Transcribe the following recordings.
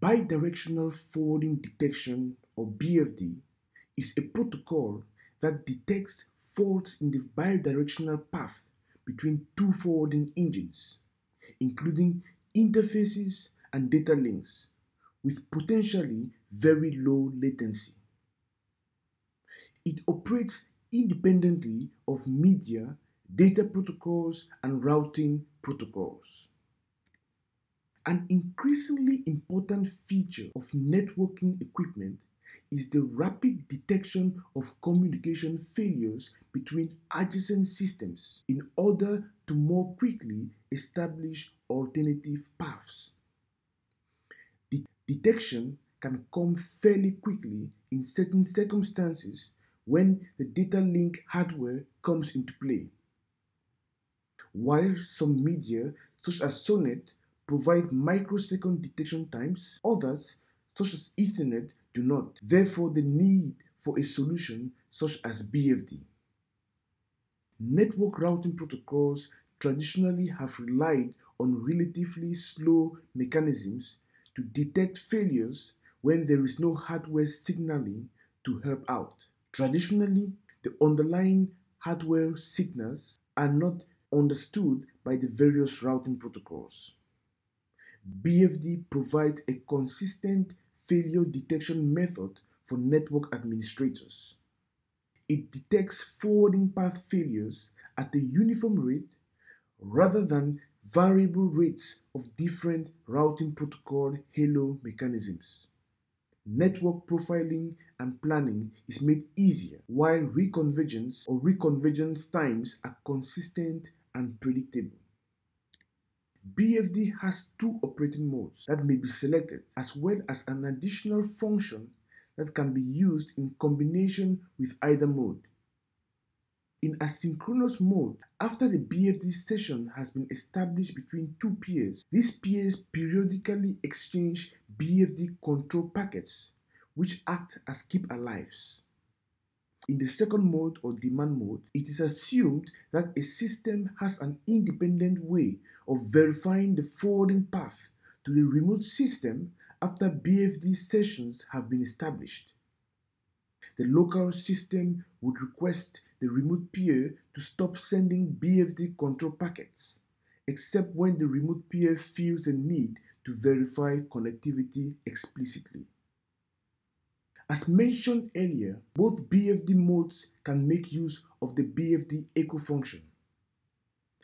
Bidirectional forwarding detection, or BFD, is a protocol that detects faults in the bidirectional path between two forwarding engines, including interfaces and data links, with potentially very low latency. It operates independently of media, data protocols, and routing protocols. An increasingly important feature of networking equipment is the rapid detection of communication failures between adjacent systems in order to more quickly establish alternative paths. The detection can come fairly quickly in certain circumstances when the data link hardware comes into play. While some media, such as SONET, provide microsecond detection times, others, such as Ethernet, do not. Therefore, the need for a solution such as BFD. Network routing protocols traditionally have relied on relatively slow mechanisms to detect failures when there is no hardware signaling to help out. Traditionally, the underlying hardware signals are not understood by the various routing protocols. BFD provides a consistent failure detection method for network administrators. It detects forwarding path failures at a uniform rate rather than variable rates of different routing protocol hello mechanisms. Network profiling and planning is made easier while reconvergence or reconvergence times are consistent and predictable. BFD has two operating modes that may be selected as well as an additional function that can be used in combination with either mode. In asynchronous mode, after the BFD session has been established between two peers, these peers periodically exchange BFD control packets which act as keep alives. In the second mode or demand mode, it is assumed that a system has an independent way of verifying the forwarding path to the remote system after BFD sessions have been established. The local system would request the remote peer to stop sending BFD control packets, except when the remote peer feels a need to verify connectivity explicitly. As mentioned earlier, both BFD modes can make use of the BFD echo function.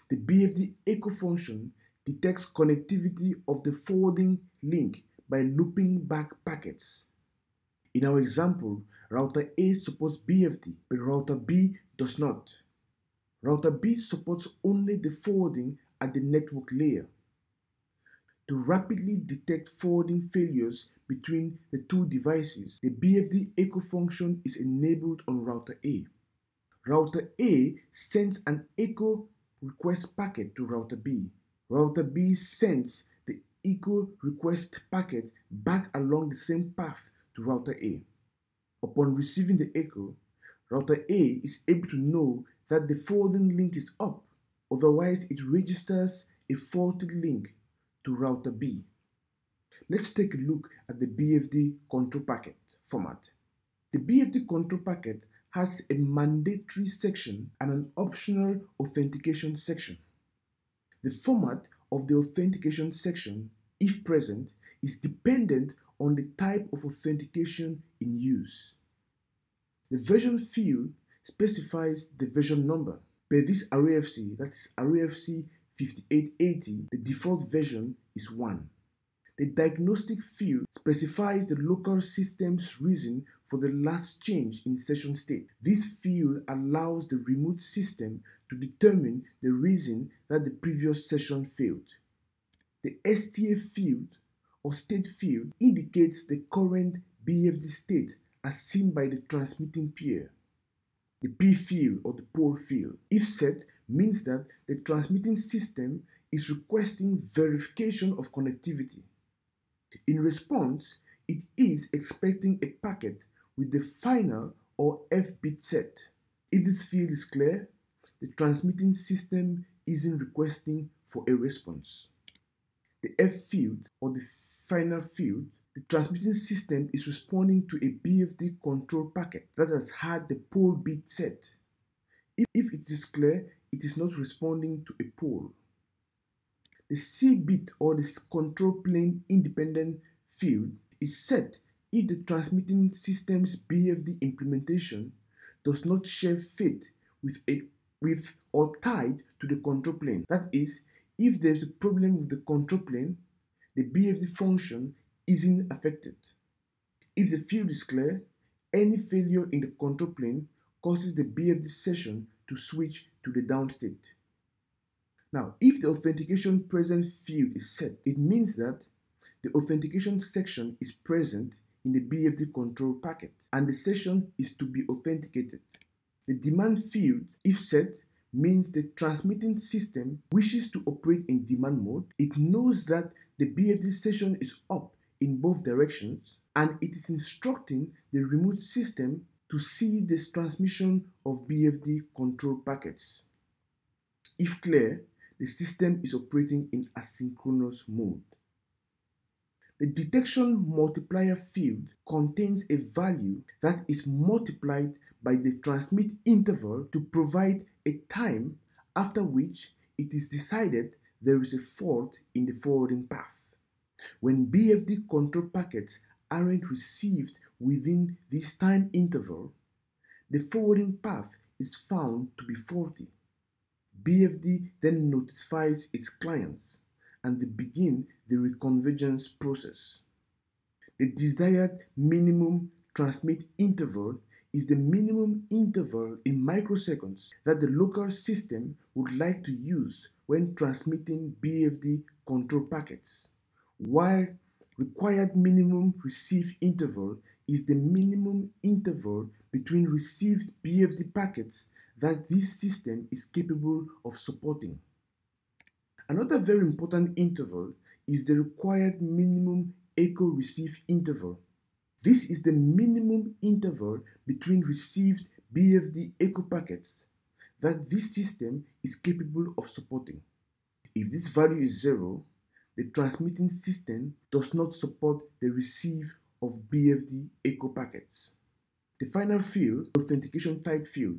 The BFD echo function detects connectivity of the forwarding link by looping back packets. In our example, router A supports BFD, but router B does not. Router B supports only the forwarding at the network layer. To rapidly detect forwarding failures between the two devices, the BFD echo function is enabled on router A. Router A sends an echo request packet to router B. Router B sends the echo request packet back along the same path to router A. Upon receiving the echo, router A is able to know that the forwarding link is up, otherwise it registers a faulted link to router B. Let's take a look at the BFD control packet format. The BFD control packet has a mandatory section and an optional authentication section. The format of the authentication section, if present, is dependent on the type of authentication in use. The version field specifies the version number. Per this RFC, that is RFC 5880, the default version is 1. The diagnostic field specifies the local system's reason for the last change in session state. This field allows the remote system to determine the reason that the previous session failed. The STA field or state field indicates the current BFD state as seen by the transmitting peer. The P field or the poll field, if set, means that the transmitting system is requesting verification of connectivity. In response, it is expecting a packet with the final or F bit set. If this field is clear, the transmitting system isn't requesting for a response. The F field or the final field the transmitting system is responding to a BFD control packet that has had the poll bit set. If, if it is clear, it is not responding to a poll. The C bit or the control plane independent field is set if the transmitting system's BFD implementation does not share fate with a with or tied to the control plane. That is, if there is a problem with the control plane, the BFD function isn't affected. If the field is clear, any failure in the control plane causes the BFD session to switch to the down state. Now, if the authentication present field is set, it means that the authentication section is present in the BFD control packet and the session is to be authenticated. The demand field, if set, means the transmitting system wishes to operate in demand mode. It knows that the BFD session is up in both directions and it is instructing the remote system to see this transmission of BFD control packets. If clear, the system is operating in asynchronous mode. The detection multiplier field contains a value that is multiplied by the transmit interval to provide a time after which it is decided there is a fault in the forwarding path. When BFD control packets aren't received within this time interval, the forwarding path is found to be faulty. BFD then notifies its clients and they begin the reconvergence process. The desired minimum transmit interval is the minimum interval in microseconds that the local system would like to use when transmitting BFD control packets, while required minimum receive interval is the minimum interval between received BFD packets that this system is capable of supporting. Another very important interval is the required minimum echo receive interval. This is the minimum interval between received BFD echo packets that this system is capable of supporting. If this value is zero, the transmitting system does not support the receive of BFD echo packets. The final field, authentication type field.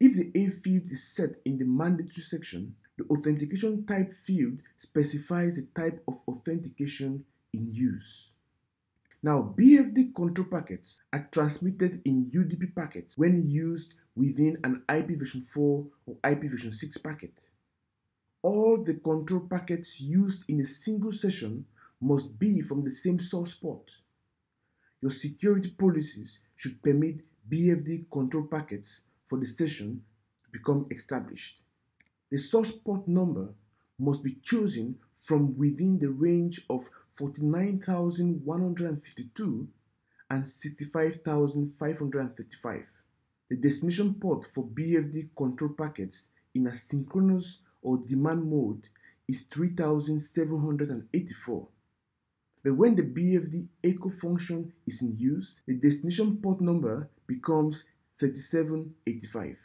If the A field is set in the mandatory section, the authentication type field specifies the type of authentication in use. Now, BFD control packets are transmitted in UDP packets when used within an IPv4 or IPv6 packet. All the control packets used in a single session must be from the same source port. Your security policies should permit BFD control packets for the session to become established. The source port number must be chosen from within the range of 49,152 and 65,535. The destination port for BFD control packets in asynchronous or demand mode is 3,784. But when the BFD echo function is in use, the destination port number becomes 3785.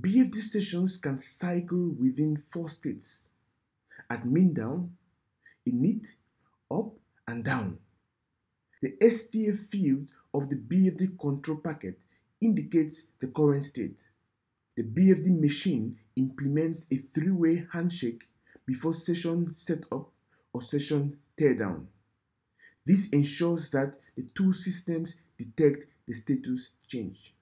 BFD stations can cycle within four states admin down, init, up, and down. The STA field of the BFD control packet indicates the current state. The BFD machine implements a three way handshake before session setup or session teardown. This ensures that the two systems detect the status change.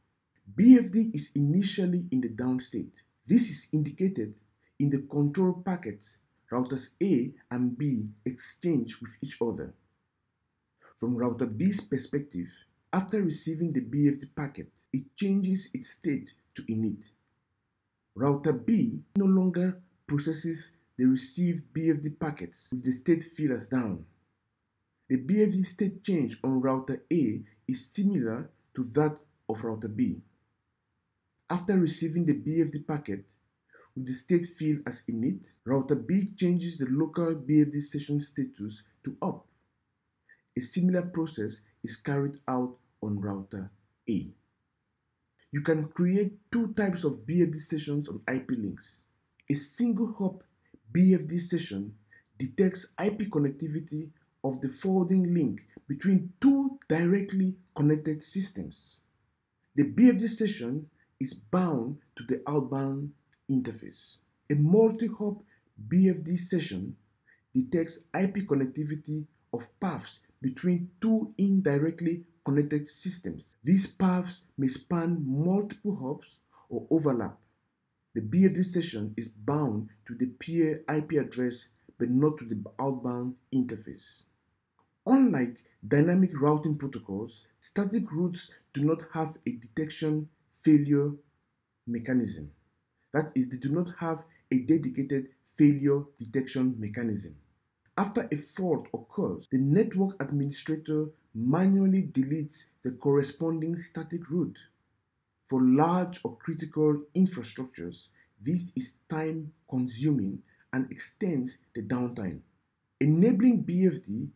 BFD is initially in the down state. This is indicated in the control packets routers A and B exchange with each other. From router B's perspective, after receiving the BFD packet, it changes its state to init. Router B no longer processes the received BFD packets with the state field as down. The BFD state change on router A is similar to that of router B. After receiving the BFD packet with the state field as init, router B changes the local BFD session status to up. A similar process is carried out on router A. You can create two types of BFD sessions on IP links. A single hop BFD session detects IP connectivity of the forwarding link between two directly connected systems. The BFD session is bound to the outbound interface. A multi-hop BFD session detects IP connectivity of paths between two indirectly connected systems. These paths may span multiple hubs or overlap. The BFD session is bound to the peer IP address but not to the outbound interface. Unlike dynamic routing protocols, static routes do not have a detection failure mechanism. That is, they do not have a dedicated failure detection mechanism. After a fault occurs, the network administrator manually deletes the corresponding static route. For large or critical infrastructures, this is time consuming and extends the downtime. Enabling BFD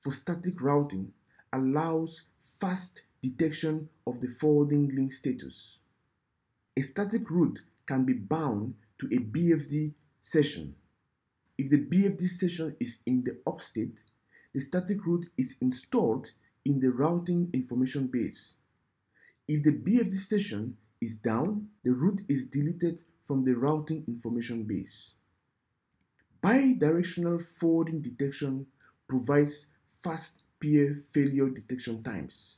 for static routing allows fast detection of the forwarding link status. A static route can be bound to a BFD session. If the BFD session is in the upstate, the static route is installed in the routing information base. If the BFD session is down, the route is deleted from the routing information base. Bidirectional forwarding detection provides fast peer failure detection times,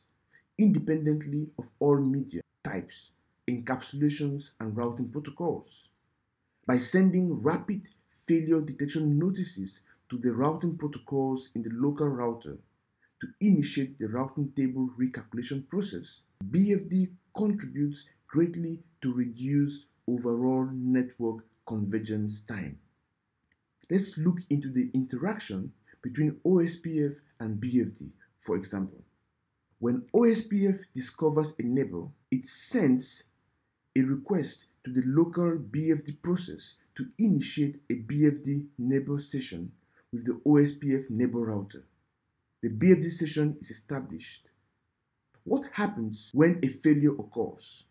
independently of all media types, encapsulations, and routing protocols. By sending rapid failure detection notices to the routing protocols in the local router to initiate the routing table recalculation process, BFD contributes greatly to reduce overall network convergence time. Let's look into the interaction between OSPF and BFD, for example. When OSPF discovers a neighbor, it sends a request to the local BFD process to initiate a BFD neighbor session with the OSPF neighbor router. The BFD session is established. What happens when a failure occurs?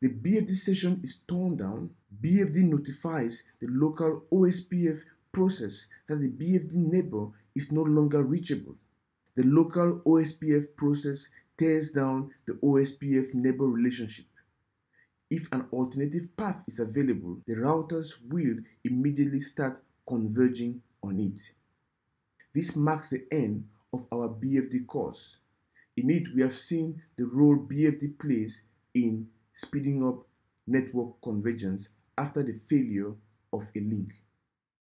The BFD session is torn down. BFD notifies the local OSPF process that the BFD neighbor is no longer reachable. The local OSPF process tears down the OSPF neighbor relationship. If an alternative path is available, the routers will immediately start converging on it. This marks the end of our BFD course. In it, we have seen the role BFD plays in speeding up network convergence after the failure of a link.